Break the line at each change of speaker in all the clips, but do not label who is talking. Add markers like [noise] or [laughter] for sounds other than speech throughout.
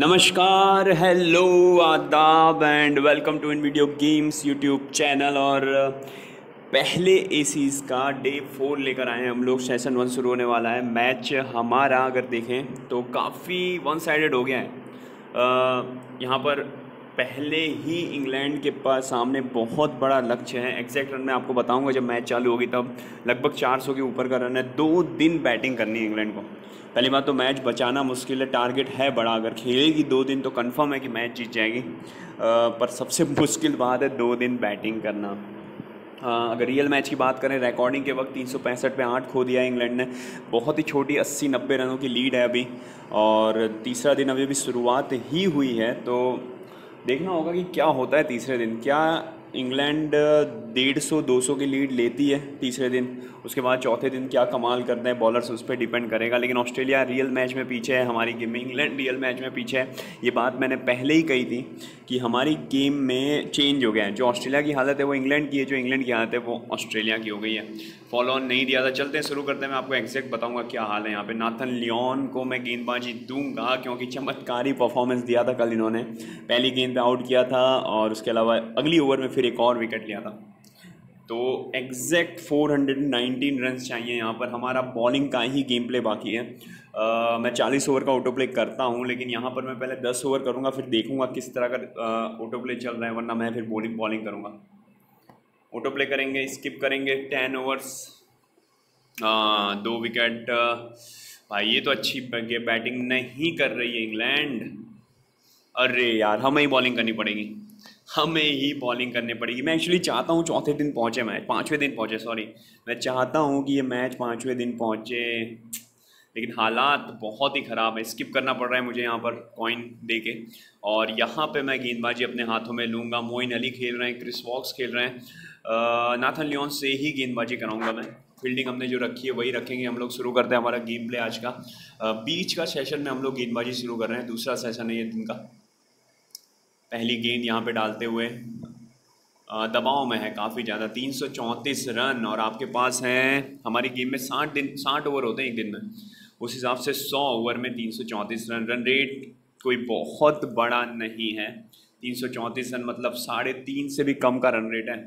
नमस्कार हेलो आदाब and welcome to in video games YouTube channel और पहले एसीज़ का डे फोर लेकर आए हैं हम लोग सेशन वन शुरू होने वाला है मैच हमारा अगर देखें तो काफ़ी वन साइडेड हो गया है। यहाँ पर पहले ही इंग्लैंड के पास सामने बहुत बड़ा लक्ष्य है। एग्जैक्ट रन मैं आपको बताऊँगा, जब मैच चालू होगी तब। लगभग 400 के ऊपर का रन है। दो दिन बैटिंग करनी है इंग्लैंड को। पहली बात तो मैच बचाना मुश्किल है टारगेट है बड़ा। अगर खेलेगी दो दिन तो कंफर्म है कि मैच जीत जाएगी। पर सबसे [laughs] मुश्किल बात है दो दिन बैटिंग करना। अगर रियल मैच की बात करें रिकॉर्डिंग के वक्त तीन सौ पैंसठ पे आठ खो दिया इंग्लैंड ने। बहुत ही छोटी अस्सी नब्बे रनों की लीड है अभी। और तीसरा दिन अभी अभी शुरुआत ही हुई है तो देखना होगा कि क्या होता है तीसरे दिन। क्या इंग्लैंड डेढ़ सौ, दो सौ की लीड लेती है तीसरे दिन। उसके बाद चौथे दिन क्या कमाल करते हैं बॉलर्स उस पर डिपेंड करेगा। लेकिन ऑस्ट्रेलिया रियल मैच में पीछे है, हमारी गेम में इंग्लैंड रियल मैच में पीछे है। ये बात मैंने पहले ही कही थी कि हमारी गेम में चेंज हो गया है। जो ऑस्ट्रेलिया की हालत है, वो इंग्लैंड की है, जो इंग्लैंड की हालत है, वो ऑस्ट्रेलिया की हो गई है। फॉलो ऑन नहीं दिया था। चलते हैं, शुरू करते हैं। मैं आपको एग्जैक्ट बताऊँगा क्या हाल है यहाँ पर नाथन लियोन को मैं गेंदबाजी दूँगा, क्योंकि चमत्कारी परफॉर्मेंस दिया था कल इन्होंने। पहली गेंद पर आउट किया था और उसके अलावा अगली ओवर में फिर एक और विकेट लिया था। तो एग्जैक्ट 419 रन चाहिए यहाँ पर। हमारा बॉलिंग का ही गेम प्ले बाकी है। आ, मैं 40 ओवर का ऑटो प्ले करता हूँ लेकिन यहाँ पर मैं पहले 10 ओवर करूँगा फिर देखूँगा किस तरह का ऑटो प्ले चल रहा है वरना मैं फिर बॉलिंग बॉलिंग करूँगा। ऑटो प्ले करेंगे स्किप करेंगे टेन ओवर्स दो विकेट भाई ये तो अच्छी बैटिंग नहीं कर रही है इंग्लैंड। अरे यार हमें ही बॉलिंग करनी पड़ेगी। हमें ही बॉलिंग करनी पड़ेगी। मैं एक्चुअली चाहता हूँ चौथे दिन पहुँचे मैच, पाँचवें दिन पहुँचे सॉरी मैं चाहता हूँ कि ये मैच पाँचवें दिन पहुँचे। लेकिन हालात बहुत ही ख़राब है। स्किप करना पड़ रहा है मुझे यहाँ पर कॉइन दे के और यहाँ पे मैं गेंदबाजी अपने हाथों में लूँगा। मोइन अली खेल रहे हैं, क्रिस वॉक्स खेल रहे हैं। नाथन लियोन से ही गेंदबाजी कराऊँगा मैं। फील्डिंग हमने जो रखी है, वही रखेंगे। हम लोग शुरू करते हैं हमारा गेम प्ले आज का। बीच का सेशन में हम लोग गेंदबाजी शुरू कर रहे हैं। दूसरा सेशन है ये दिन का। पहली गेंद यहाँ पे डालते हुए दबाव में है काफ़ी ज़्यादा, तीन सौ चौंतीस रन और आपके पास हैं, हमारी गेम में साठ दिन, साठ ओवर होते हैं एक दिन में, उस हिसाब से सौ ओवर में तीन सौ चौंतीस रन रन रेट कोई बहुत बड़ा नहीं है, तीन सौ चौंतीस रन मतलब साढ़े तीन से भी कम का रन रेट है,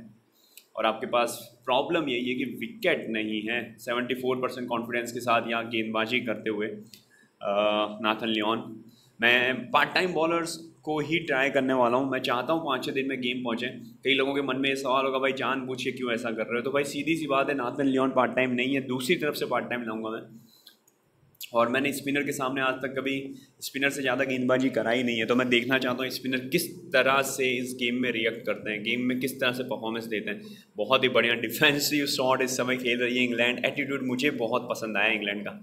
और आपके पास प्रॉब्लम यही है कि विकेट नहीं है 74 परसेंट कॉन्फिडेंस के साथ यहाँ गेंदबाजी करते हुए नाथन लियोन, मैं पार्ट टाइम बॉलर्स को ही ट्राई करने वाला हूँ। मैं चाहता हूँ पाँच छः दिन में गेम पहुँचे। कई लोगों के मन में ये सवाल होगा, भाई जान पूछिए क्यों ऐसा कर रहे हो? तो भाई सीधी सी बात है, नाथन लियोन पार्ट टाइम नहीं है। दूसरी तरफ़ से पार्ट टाइम लाऊँगा मैं। और मैंने स्पिनर के सामने आज तक कभी स्पिनर से ज़्यादा गेंदबाजी कराई नहीं है। तो मैं देखना चाहता हूँ स्पिनर किस तरह से इस गेम में रिएक्ट करते हैं गेम में किस तरह से परफॉर्मेंस देते हैं। बहुत ही बढ़िया डिफेंसिव शॉट इस समय खेल रही है इंग्लैंड एटीट्यूड मुझे बहुत पसंद आया इंग्लैंड का।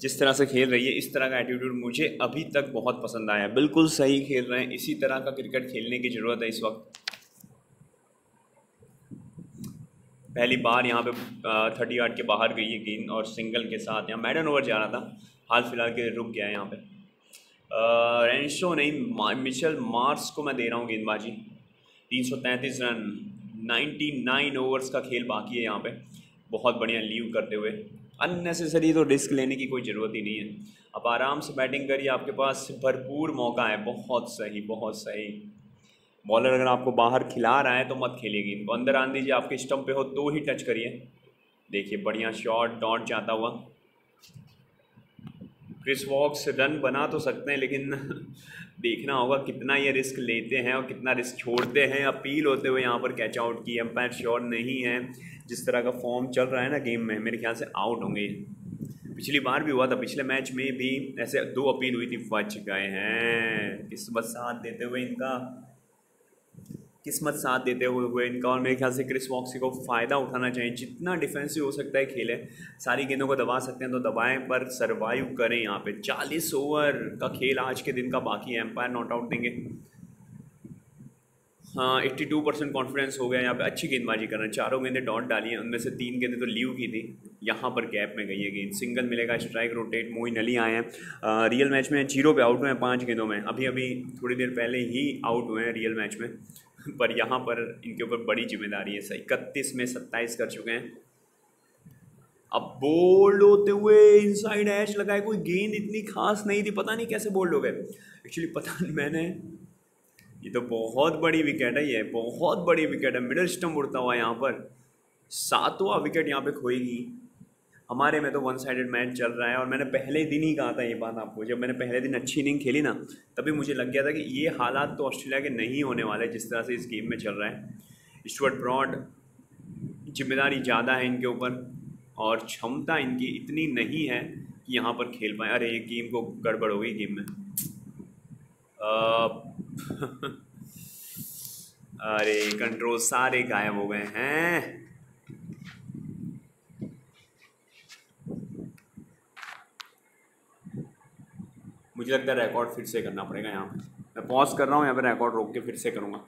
जिस तरह से खेल रही है, इस तरह का एटीट्यूड मुझे अभी तक बहुत पसंद आया। बिल्कुल सही खेल रहे हैं। इसी तरह का क्रिकेट खेलने की ज़रूरत है इस वक्त। पहली बार यहाँ पे थर्टी आठ के बाहर गई है गेंद और सिंगल के साथ। यहाँ मैडन ओवर जा रहा था। हाल फ़िलहाल के रुक गया है यहाँ पे। रेंशो नहीं मिशल मार्स को मैं दे रहा हूँ गेंदबाजी। तीन सौ तैंतीस रन। नाइन्टी नाइन ओवर्स का खेल बाकी है यहाँ पे। बहुत बढ़िया लीव करते हुए। अननेसेसरी तो रिस्क लेने की कोई ज़रूरत ही नहीं है। आप आराम से बैटिंग करिए, आपके पास भरपूर मौका है। बहुत सही बहुत सही। बॉलर अगर आपको बाहर खिला रहा है तो मत खेलेगी गेंद को अंदर आन दीजिए, आपके स्टम्प पे हो तो ही टच करिए। देखिए, बढ़िया शॉट डॉट जाता हुआ। क्रिस वॉक्स रन बना तो सकते हैं, लेकिन देखना होगा कितना ये रिस्क लेते हैं और कितना रिस्क छोड़ते हैं। अपील होते हुए यहाँ पर कैच आउट की। एम्पायर श्योर नहीं है। जिस तरह का फॉर्म चल रहा है ना गेम में, मेरे ख्याल से आउट होंगे। पिछली बार भी हुआ था, पिछले मैच में भी ऐसे दो अपील हुई थी, बच गए हैं। किस्मत साथ देते हुए इनका किस्मत साथ देते हुए हुए इनका और मेरे ख्याल से क्रिस वॉक्सी को फ़ायदा उठाना चाहिए। जितना डिफेंसिव हो सकता है खेले सारी गेंदों को दबा सकते हैं तो दबाएँ, पर सरवाइव करें यहाँ पे। 40 ओवर का खेल आज के दिन का बाकी है एम्पायर नॉट आउट देंगे। हाँ एट्टी टू परसेंट कॉन्फिडेंस हो गया यहाँ पे। अच्छी गेंदबाजी कर रहे हैं। चारों गेंदें डॉट डाली हैं, उनमें से तीन गेंदें तो लीव की थी। यहाँ पर गैप में गई है गेंद। सिंगल मिलेगा स्ट्राइक रोटेट मोइन अली आए हैं। रियल मैच में ज़ीरो पे आउट हुए हैं पाँच गेंदों में। अभी अभी थोड़ी देर पहले ही आउट हुए हैं रियल मैच में। [laughs] पर यहाँ पर इनके ऊपर बड़ी ज़िम्मेदारी है इकतीस में सत्ताईस कर चुके हैं। अब बोल्ड होते हुए इनसाइड एच लगाए, कोई गेंद इतनी खास नहीं थी, पता नहीं कैसे बोल्ड हो गए। एक्चुअली पता नहीं मैंने, ये तो बहुत बड़ी विकेट है, ये बहुत बड़ी विकेट है। मिडल स्टम्प उड़ता हुआ यहाँ पर, सातवां विकेट यहाँ पे खोएगी। हमारे में तो वन साइडेड मैच चल रहा है और मैंने पहले दिन ही कहा था ये बात आपको, जब मैंने पहले दिन अच्छी इनिंग खेली ना, तभी मुझे लग गया था कि ये हालात तो ऑस्ट्रेलिया के नहीं होने वाले जिस तरह से इस गेम में चल रहा है। स्टुअर्ट ब्रॉड ज़िम्मेदारी ज़्यादा है इनके ऊपर और क्षमता इनकी इतनी नहीं है कि यहाँ पर खेल पाए। अरे, ये गेम को गड़बड़ हो गई गेम में। [laughs] अरे कंट्रोल सारे गायब हो गए हैं। मुझे लगता है रिकॉर्ड फिर से करना पड़ेगा यहाँ पे। मैं पॉज कर रहा हूँ यहाँ पे रिकॉर्ड रोक के फिर से करूँगा।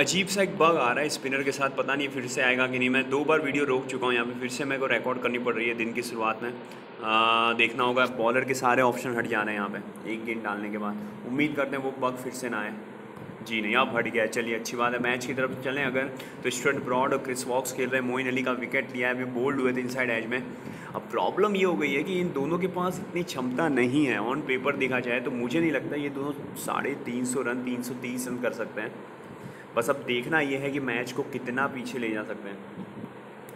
अजीब सा एक बग आ रहा है स्पिनर के साथ पता नहीं फिर से आएगा कि नहीं। मैं दो बार वीडियो रोक चुका हूँ यहाँ पे फिर से मेरे को रिकॉर्ड करनी पड़ रही है दिन की शुरुआत में। आ, देखना होगा बॉलर के सारे ऑप्शन हट जा रहे हैं यहाँ पे एक गेंद डालने के बाद। उम्मीद करते हैं वो बग फिर से ना आए। जी नहीं अब हट गया चलिए, अच्छी बात है। मैच की तरफ़ चलें अगर तो स्टुअर्ट ब्रॉड और क्रिस वॉक्स खेल रहे हैं। मोइन अली का विकेट लिया है, अभी बोल्ड हुए थे इनसाइड एज में। अब प्रॉब्लम ये हो गई है कि इन दोनों के पास इतनी क्षमता नहीं है। ऑन पेपर देखा जाए तो मुझे नहीं लगता ये दोनों साढ़े तीन सौ रन, तीन सौ तीस रन कर सकते हैं। बस अब देखना ये है कि मैच को कितना पीछे ले जा सकते हैं।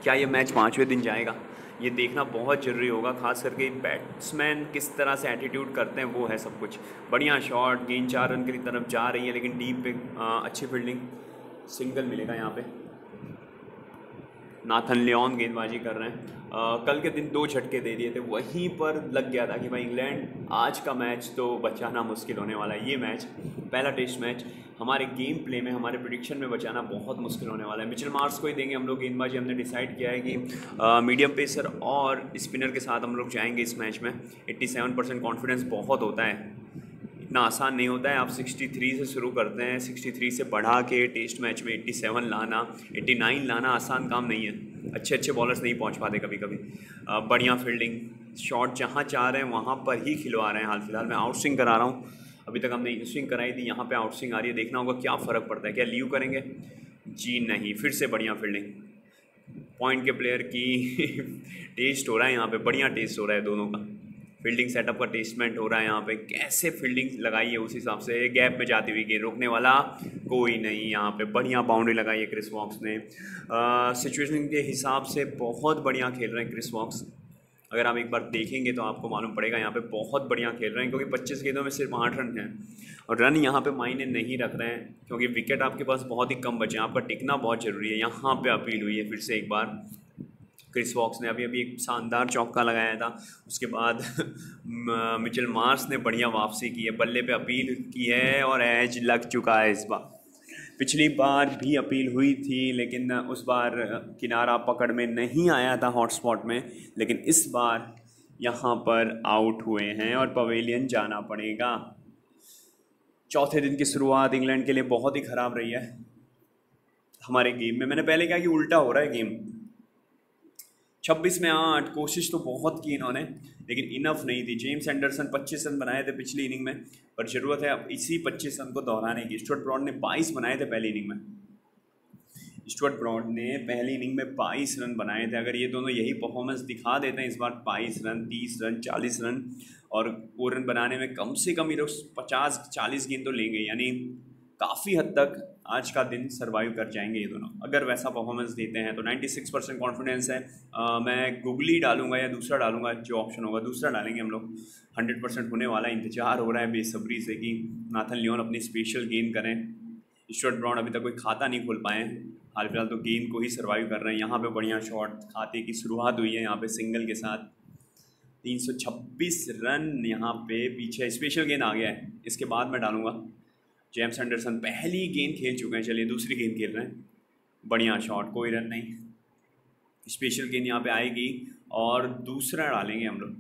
क्या ये मैच पाँचवें दिन जाएगा? ये देखना बहुत ज़रूरी होगा, खास करके बैट्समैन किस तरह से एटीट्यूड करते हैं, वो है सब कुछ। बढ़िया शॉट गेंद चार रन की तरफ़ जा रही है, लेकिन डीप पे अच्छी फील्डिंग सिंगल मिलेगा यहाँ पे। नाथन लियोन गेंदबाजी कर रहे हैं। आ, कल के दिन दो झटके दे दिए थे वहीं पर लग गया था कि भाई इंग्लैंड आज का मैच तो बचाना मुश्किल होने वाला है ये मैच पहला टेस्ट मैच हमारे गेम प्ले में हमारे प्रिडिक्शन में बचाना बहुत मुश्किल होने वाला है। मिचल मार्क्स को ही देंगे हम लोग गेंदबाजी हमने डिसाइड किया है कि आ, मीडियम पेसर और स्पिनर के साथ हम लोग जाएँगे इस मैच में। 87 परसेंट कॉन्फिडेंस बहुत होता है। इतना आसान नहीं होता है। आप 63 से शुरू करते हैं 63 से बढ़ा के टेस्ट मैच में 87 लाना 89 लाना आसान काम नहीं है। अच्छे अच्छे बॉलर्स नहीं पहुँच पाते कभी कभी बढ़िया फील्डिंग शॉट जहाँ चाह रहे हैं, वहाँ पर ही खिलवा रहे हैं हाल फ़िलहाल। मैं आउट स्विंग करा रहा हूँ। अभी तक हमने स्विंग कराई थी, यहाँ पर आउट स्विंग आ रही है। देखना होगा क्या फ़र्क पड़ता है। क्या लीव करेंगे? जी नहीं, फिर से बढ़िया फील्डिंग पॉइंट के प्लेयर की [laughs] टेस्ट हो रहा है, यहाँ पे बढ़िया टेस्ट हो रहा है दोनों का। फील्डिंग सेटअप का टेस्टमेंट हो रहा है यहाँ पे। कैसे फील्डिंग लगाई है उस हिसाब से? गैप में जाती हुई गेंद रोकने वाला कोई नहीं यहाँ पे। बढ़िया बाउंड्री लगाई है क्रिस वॉक्स ने। सिचुएशन के हिसाब से बहुत बढ़िया खेल रहे हैं क्रिस वॉक्स। अगर आप एक बार देखेंगे तो आपको मालूम पड़ेगा यहाँ पे बहुत बढ़िया खेल रहे हैं, क्योंकि 25 गेंदों में सिर्फ़ आठ रन हैं और रन यहाँ पे मायने नहीं रख रहे हैं, क्योंकि विकेट आपके पास बहुत ही कम बचे हैं। आपका टिकना बहुत ज़रूरी है। यहाँ पे अपील हुई है फिर से एक बार। क्रिस वॉक्स ने अभी अभी एक शानदार चौका लगाया था। उसके बाद मिचल मार्स ने बढ़िया वापसी की है। बल्ले पे अपील की है और एज लग चुका है इस बार। पिछली बार भी अपील हुई थी, लेकिन उस बार किनारा पकड़ में नहीं आया था हॉटस्पॉट में। लेकिन इस बार यहाँ पर आउट हुए हैं और पवेलियन जाना पड़ेगा। चौथे दिन की शुरुआत इंग्लैंड के लिए बहुत ही ख़राब रही है। हमारे गेम में, मैंने पहले कहा कि उल्टा हो रहा है गेम। छब्बीस में आठ, कोशिश तो बहुत की इन्होंने, लेकिन इनफ नहीं थी। जेम्स एंडरसन पच्चीस रन बनाए थे पिछली इनिंग में, पर ज़रूरत है अब इसी पच्चीस रन को दोहराने की। स्टुअर्ट ब्रॉड ने बाईस बनाए थे पहली इनिंग में। स्टुअर्ट ब्रॉड ने पहली इनिंग में बाईस रन बनाए थे। अगर ये दोनों यही परफॉर्मेंस दिखा देते हैं इस बार, बाईस रन, तीस रन, चालीस रन, और वो रन बनाने में कम से कम ये लोग पचास, चालीस गेंद तो लेंगे, यानी काफ़ी हद तक आज का दिन सर्वाइव कर जाएँगे ये दोनों। अगर वैसा परफॉर्मेंस देते हैं तो 96 परसेंट कॉन्फिडेंस है। आ, मैं गूगली डालूँगा या दूसरा डालूँगा जो ऑप्शन होगा दूसरा डालेंगे हम लोग। 100 परसेंट होने वाला इंतज़ार हो रहा है बेसब्री से कि नाथन लियोन अपनी स्पेशल गेंद करें। स्टुअर्ट ब्राउन अभी तक कोई खाता नहीं खोल पाए हाल फ़िलहाल तो गेंद को ही सर्वाइव कर रहे हैं। यहाँ पर बढ़िया शॉट खाते की शुरुआत हुई है यहाँ पर सिंगल के साथ। 326 रन यहाँ पे पीछे स्पेशल गेंद आ गया है। इसके बाद मैं डालूँगा। जेम्स एंडरसन पहली गेंद खेल चुके हैं, चलिए दूसरी गेंद खेल रहे हैं। बढ़िया शॉट कोई रन नहीं। स्पेशल गेंद यहाँ पे आएगी और दूसरा डालेंगे हम लोग।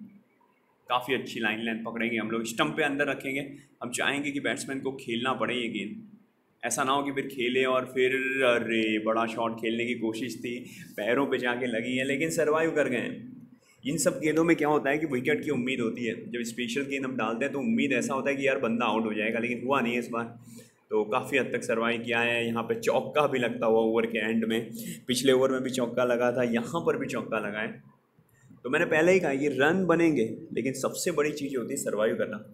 काफ़ी अच्छी लाइन लेंथ पकड़ेंगे हम लोग। स्टम्प पे अंदर रखेंगे। हम चाहेंगे कि बैट्समैन को खेलना पड़े ये गेंद। ऐसा ना हो कि फिर खेले और फिर, अरे, बड़ा शॉट खेलने की कोशिश थी। पैरों पे जाके लगी है, लेकिन सर्वाइव कर गए इन सब गेंदों में क्या होता है कि विकेट की उम्मीद होती है। जब स्पेशल गेंद हम डालते हैं तो उम्मीद ऐसा होता है कि यार बंदा आउट हो जाएगा, लेकिन हुआ नहीं है इस बार। तो काफ़ी हद तक सर्वाइव किया है। यहाँ पे चौका भी लगता हुआ ओवर के एंड में। पिछले ओवर में भी चौका लगा था, यहाँ पर भी चौका लगा है। तो मैंने पहले ही कहा कि रन बनेंगे, लेकिन सबसे बड़ी चीज़ होती है सर्वाइव करना।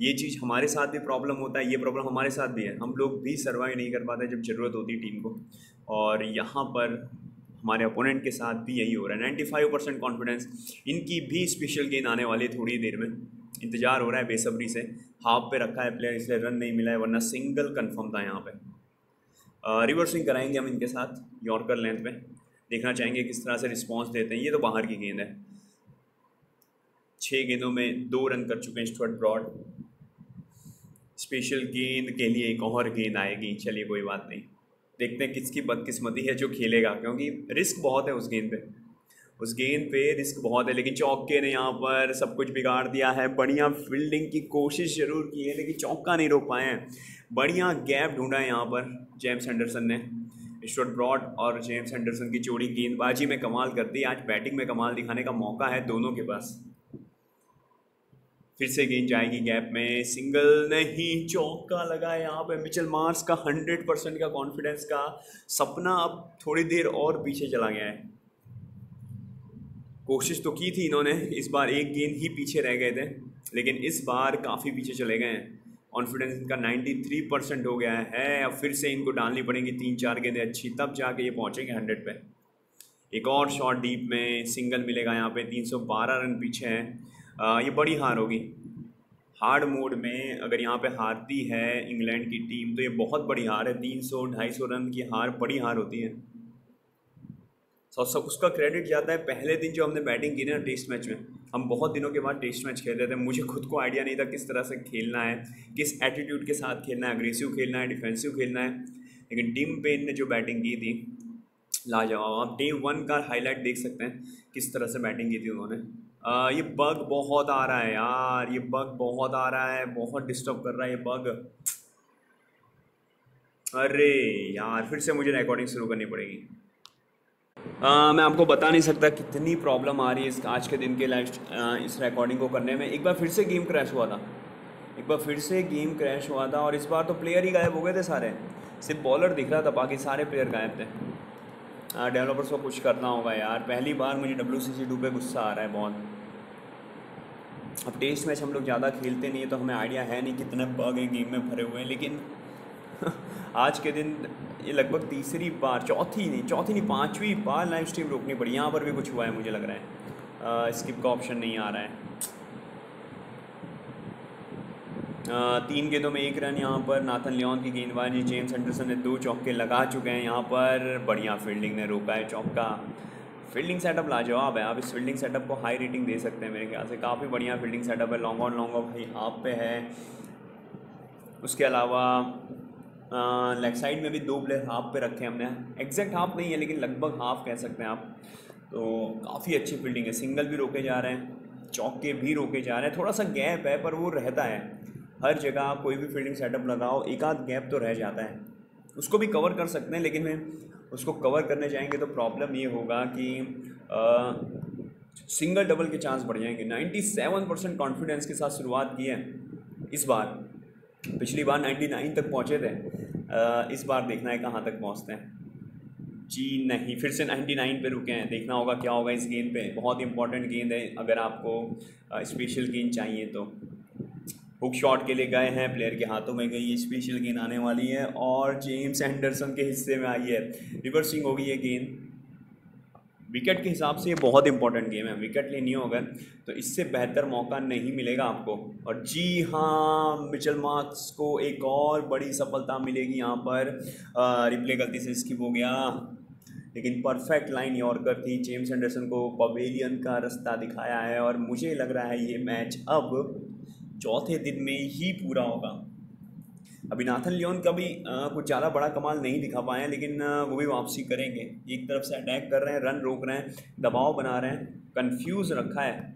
ये चीज़ हमारे साथ भी प्रॉब्लम होता है, ये प्रॉब्लम हमारे साथ भी है। हम लोग भी सर्वाइव नहीं कर पाते जब ज़रूरत होती है टीम को। और यहाँ पर हमारे अपोनेंट के साथ भी यही हो रहा है। नाइन्टी फाइव परसेंट कॉन्फिडेंस इनकी भी स्पेशल गेंद आने वाली है थोड़ी देर में। इंतज़ार हो रहा है बेसब्री से। हाफ़ पे रखा है प्लेयर इसलिए रन नहीं मिला है, वरना सिंगल कन्फर्म था यहाँ पे। रिवर्सिंग कराएँगे हम इनके साथ यॉर्कर लेंथ में देखना चाहेंगे किस तरह से रिस्पॉन्स देते हैं। ये तो बाहर की गेंद है। छः गेंदों में दो रन कर चुके हैं स्टुअर्ट ब्रॉड स्पेशल गेंद के लिए एक और गेंद आएगी। चलिए कोई बात नहीं। देखते हैं किसकी बदकिस्मती है जो खेलेगा, क्योंकि रिस्क बहुत है उस गेंद पे। उस गेंद पे रिस्क बहुत है, लेकिन चौके ने यहाँ पर सब कुछ बिगाड़ दिया है। बढ़िया फील्डिंग की कोशिश ज़रूर की है, लेकिन चौका नहीं रोक पाए हैं। बढ़िया गैप ढूंढा है यहाँ पर जेम्स एंडरसन ने। स्टोट ब्रॉड और जेम्स एंडरसन की जोड़ी गेंदबाजी में कमाल करती है आज बैटिंग में कमाल दिखाने का मौका है दोनों के पास। फिर से गेंद जाएगी गैप में। सिंगल नहीं, चौका लगा यहाँ पे मिचल मार्स का, हंड्रेड परसेंट का कॉन्फिडेंस का। सपना अब थोड़ी देर और पीछे चला गया है। कोशिश तो की थी इन्होंने, इस बार एक गेंद ही पीछे रह गए थे, लेकिन इस बार काफ़ी पीछे चले गए हैं। कॉन्फिडेंस इनका 93 परसेंट हो गया है, अब फिर से इनको डालनी पड़ेगी तीन चार गेंदें अच्छी, तब जाके ये पहुँचेंगे हंड्रेड पे। एक और शॉट डीप में सिंगल मिलेगा यहाँ पे 312 रन पीछे हैं। ये बड़ी हार होगी। हार्ड मोड में अगर यहाँ पे हारती है इंग्लैंड की टीम तो ये बहुत बड़ी हार है। तीन सौ, ढाई सौ रन की हार, बड़ी हार होती है। सब सब उसका क्रेडिट जाता है पहले दिन जो हमने बैटिंग की ना टेस्ट मैच में। हम बहुत दिनों के बाद टेस्ट मैच खेल रहे थे। मुझे खुद को आइडिया नहीं था किस तरह से खेलना है, किस एटीट्यूड के साथ खेलना है अग्रेसिव खेलना है डिफेंसिव खेलना है। लेकिन टीम पेन ने जो बैटिंग की थी, लाजवाब। आप डे वन का हाईलाइट देख सकते हैं, किस तरह से बैटिंग की थी उन्होंने। ये बग बहुत आ रहा है यार ये बग बहुत आ रहा है बहुत डिस्टर्ब कर रहा है ये बग अरे यार फिर से मुझे रिकॉर्डिंग शुरू करनी पड़ेगी। आ, मैं आपको बता नहीं सकता कितनी प्रॉब्लम आ रही है इस आज के दिन के लाइफ इस रिकॉर्डिंग को करने में। एक बार फिर से गेम क्रैश हुआ था। एक बार फिर से गेम क्रैश हुआ था और इस बार तो प्लेयर ही गायब हो गए थे सारे। सिर्फ़ बॉलर दिख रहा था बाकी सारे प्लेयर गायब थे। डेवलपर्स को कुछ करना होगा यार। पहली बार मुझे डब्ल्यू सी सी टू पे गुस्सा आ रहा है बहुत। अब टेस्ट मैच हम लोग ज़्यादा खेलते नहीं है तो हमें आइडिया है नहीं कितने बग हैं गेम में भरे हुए हैं लेकिन [laughs] आज के दिन ये लगभग तीसरी बार चौथी नहीं चौथी नहीं पाँचवीं बार लाइव स्ट्रीम रोकनी पड़ी। यहाँ पर भी कुछ हुआ है मुझे लग रहा है। स्किप का ऑप्शन नहीं आ रहा है। आ, तीन गेंदों में एक रन यहाँ पर नाथन लियोन की गेंदबाजी जेम्स एंडरसन ने दो चौके लगा चुके हैं यहाँ पर। बढ़िया फील्डिंग ने रोका है चौका। फील्डिंग सेटअप लाजवाब है। आप इस फील्डिंग सेटअप को हाई रेटिंग दे सकते हैं मेरे ख्याल से। काफ़ी बढ़िया फील्डिंग सेटअप है। लॉन्ग ऑन लॉन्ग ऑफ़ भाई हाफ़ पे है। उसके अलावा लेग साइड में भी दो प्लेयर हाफ़ पे रखे हैं हमने। एग्जैक्ट हाफ़ नहीं है, लेकिन लगभग हाफ़ कह सकते हैं आप। तो काफ़ी अच्छी फील्डिंग है। सिंगल भी रोके जा रहे हैं। चौके भी रोके जा रहे हैं। थोड़ा सा गैप है, पर वो रहता है। हर जगह आप कोई भी फील्डिंग सेटअप लगाओ, एक आध गैप तो रह जाता है। उसको भी कवर कर सकते हैं, लेकिन उसको कवर करने जाएँगे तो प्रॉब्लम ये होगा कि सिंगल डबल के चांस बढ़ जाएँगे। 97 परसेंट कॉन्फिडेंस के साथ शुरुआत की है इस बार। पिछली बार 99 तक पहुँचे थे। आ, इस बार देखना है कहाँ तक पहुँचते हैं। जी नहीं फिर से 99 पे रुके हैं। देखना होगा क्या होगा इस गेंद पे। बहुत इंपॉर्टेंट गेंद है। अगर आपको स्पेशल गेंद चाहिए तो। हुक शॉट के लिए गए हैं प्लेयर के हाथों में गई, ये स्पेशल गेंद आने वाली है और जेम्स एंडरसन के हिस्से में आई है। रिवर्सिंग होगी ये गेंद विकेट के हिसाब से ये बहुत इंपॉर्टेंट गेम है। विकेट लेनी होगा तो इससे बेहतर मौका नहीं मिलेगा आपको। और जी हाँ मिचल मार्क्स को एक और बड़ी सफलता मिलेगी यहाँ पर। रिप्ले गलती से स्किप हो गया। लेकिन परफेक्ट लाइन यॉर्कर थी जेम्स एंडरसन को पवेलियन का रास्ता दिखाया है और मुझे लग रहा है ये मैच अब चौथे दिन में ही पूरा होगा। अभी नाथन लियोन का भी कुछ ज़्यादा बड़ा कमाल नहीं दिखा पाए हैं, लेकिन वो भी वापसी करेंगे। एक तरफ़ से अटैक कर रहे हैं, रन रोक रहे हैं, दबाव बना रहे हैं, कंफ्यूज रखा है।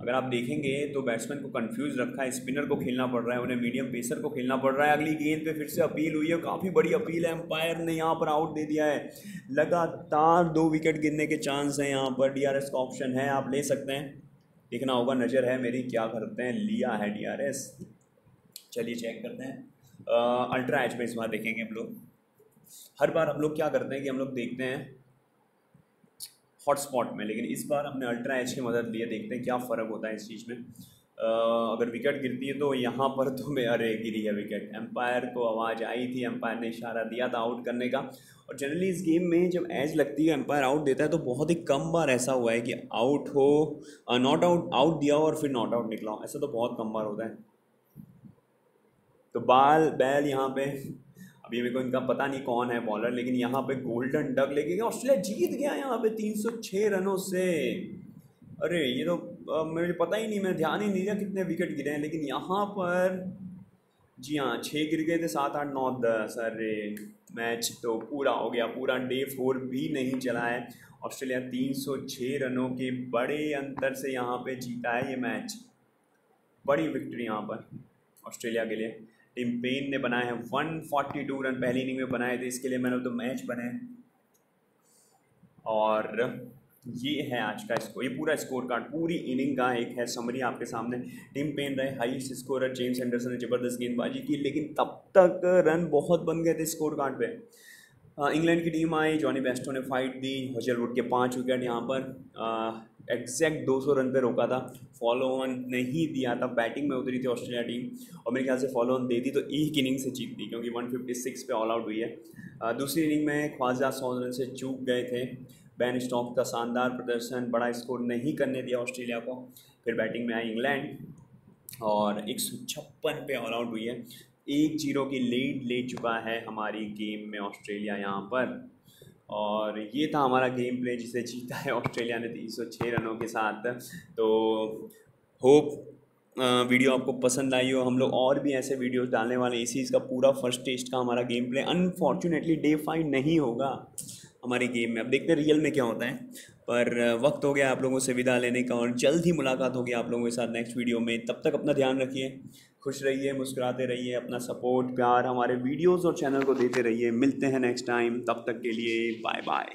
अगर आप देखेंगे तो बैट्समैन को कंफ्यूज रखा है, स्पिनर को खेलना पड़ रहा है, उन्हें मीडियम पेसर को खेलना पड़ रहा है। अगली गेंद पे फिर से अपील हुई है, काफ़ी बड़ी अपील है एम्पायर ने यहाँ पर आउट दे दिया है। लगातार दो विकेट गिरने के चांस हैं यहाँ पर डीआरएस का ऑप्शन है, आप ले सकते हैं। देखना होगा, नज़र है मेरी, क्या करते हैं? लिया है डी आर एस चलिए चेक करते हैं। अल्ट्रा एच में इस बार देखेंगे हम लोग। हर बार हम लोग क्या करते हैं कि हम लोग देखते हैं हॉटस्पॉट में, लेकिन इस बार हमने अल्ट्रा एच की मदद लिए देखते हैं क्या फ़र्क होता है इस चीज़ में। अगर विकेट गिरती है तो यहाँ पर तो मैं, अरे, गिरी है विकेट। एम्पायर को आवाज़ आई थी एम्पायर ने इशारा दिया था आउट करने का। और जनरली इस गेम में जब एज लगती है एम्पायर आउट देता है तो बहुत ही कम बार ऐसा हुआ है कि आउट हो नॉट आउट आउट दिया हो और फिर नॉट आउट निकला। हो ऐसा तो बहुत कम बार होता है। तो बाल, बैल यहाँ पे, अभी मेरे को इनका पता नहीं कौन है बॉलर लेकिन यहाँ पे गोल्डन डक लेके ऑस्ट्रेलिया जीत गया यहाँ पे 306 रनों से। अरे, ये तो मुझे पता ही नहीं, मैं ध्यान ही नहीं दिया कितने विकेट गिरे हैं, लेकिन यहाँ पर जी हाँ छः गिर गए थे, सात, आठ, नौ, दस, अरे, मैच तो पूरा हो गया, पूरा डे फोर भी नहीं चला है। ऑस्ट्रेलिया 306 रनों के बड़े अंतर से यहाँ पे जीता है ये मैच। बड़ी विक्ट्री यहाँ पर, ऑस्ट्रेलिया के लिए। टीम पेन ने बनाए हैं 142 रन पहली इनिंग में बनाए थे, इसके लिए मैन द मैच बने और ये है आज का स्कोर ये पूरा स्कोर कार्ड पूरी इनिंग का एक है समरी आपके सामने। टीम पेन रहे हाईएस्ट स्कोरर जेम्स एंडरसन ने ज़बरदस्त गेंदबाजी की, लेकिन तब तक रन बहुत बन गए थे स्कोर कार्ड पे। इंग्लैंड की टीम आई जॉनी बेस्टो ने फाइट दी हजलवुड के पाँच विकेट यहाँ पर। एग्जैक्ट 200 रन पे रोका था फॉलो ऑन नहीं दिया था बैटिंग में उतरी थी ऑस्ट्रेलिया टीम और मेरे ख्याल से फॉलो ऑन दे दी तो एक इनिंग से जीतती क्योंकि 156 पे ऑल आउट हुई है। दूसरी इनिंग में ख्वाजा सौ रन से चूक गए थे। बैन स्टॉक का शानदार प्रदर्शन, बड़ा स्कोर नहीं करने दिया ऑस्ट्रेलिया को। फिर बैटिंग में आई इंग्लैंड और एक सौ छप्पन पे ऑल आउट हुई है। एक ज़ीरो की लीड ले चुका है हमारी गेम में ऑस्ट्रेलिया यहाँ पर। और ये था हमारा गेम प्ले जिसे जीता है ऑस्ट्रेलिया ने तीन सौ छः रनों के साथ। तो होप वीडियो आपको पसंद आई हो। हम लोग और भी ऐसे वीडियोस डालने वाले इसी इसका पूरा फ़र्स्ट टेस्ट का हमारा game play unfortunately day five नहीं होगा। हमारी गेम में। अब देखते हैं रियल में क्या होता है। पर वक्त हो गया आप लोगों से विदा लेने का और जल्द ही मुलाकात होगी आप लोगों के साथ नेक्स्ट वीडियो में। तब तक अपना ध्यान रखिए, खुश रहिए, मुस्कुराते रहिए, अपना सपोर्ट प्यार हमारे वीडियोस और चैनल को देते रहिए। मिलते हैं नेक्स्ट टाइम तब तक के लिए बाय बाय